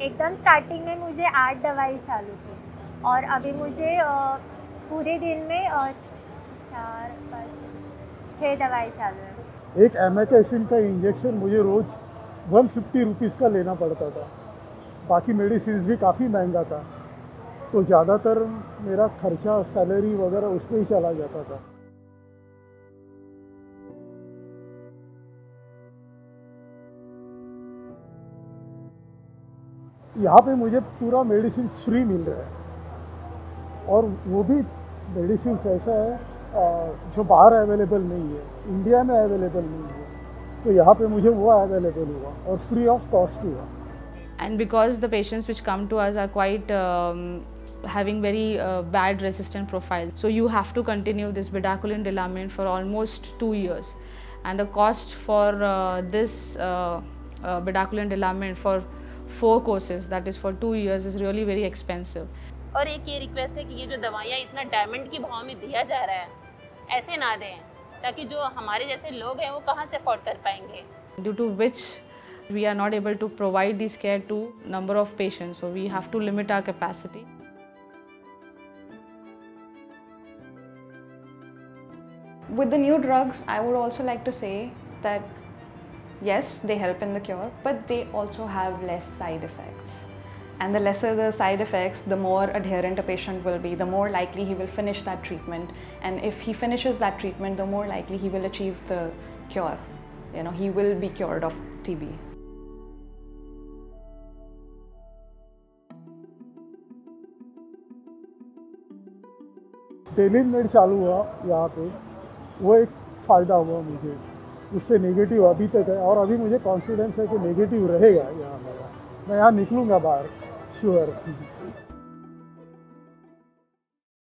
एकदम स्टार्टिंग में मुझे आठ दवाई चालू थी। और अभी मुझे पूरे दिन में चार, पाँच छः दवाई चालू है। एक एमेकेसिन का इंजेक्शन मुझे रोज़ वन फिफ्टी रुपीज़ का लेना पड़ता था। बाकी मेडिसिन भी काफ़ी महँगा था। तो ज़्यादातर मेरा खर्चा सैलरी वगैरह उसमें ही चला जाता था। यहाँ पे मुझे पूरा मेडिसिन फ्री मिल रहा है और वो भी मेडिसिन ऐसा है जो बाहर अवेलेबल नहीं है इंडिया में अवेलेबल नहीं है तो यहाँ पे मुझे वो अवेलेबल हुआ और फ्री ऑफ़ कॉस्ट हुआ because the patients which come to us are quite um, having very uh, bad resistant profile so you have to continue this bedaquiline dilamine for almost two years and the cost for uh, this uh, uh, bedaquiline dilamine for four courses that is for two years is really very expensive और एक ये request है कि ये जो दवाइयाँ इतना diamond के भाव में दिया जा रहा है ऐसे ना दें ताकि जो हमारे जैसे लोग हैं वो कहाँ से अफोर्ड कर पाएँगे। Due to which we are not able to provide this care to number of patients so we have to limit our capacity With the new drugs, I would also like to say that yes, they help in the cure, but they also have less side effects. And the lesser the side effects, the more adherent a patient will be, the more likely he will finish that treatment. And if he finishes that treatment, the more likely he will achieve the cure. You know, he will be cured of TB. Daily med चालू हुआ यहाँ पे वो एक फ़ायदा हुआ मुझे उससे नेगेटिव अभी तक है। और अभी मुझे कॉन्फिडेंस है कि नेगेटिव रहेगा यहाँ मेरा। मैं यहाँ निकलूँगा बाहर श्योर